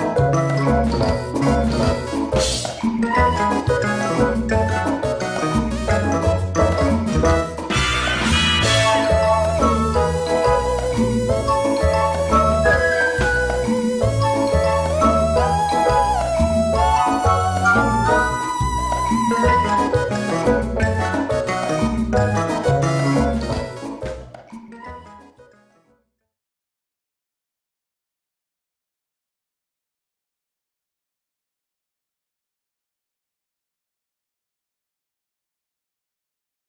you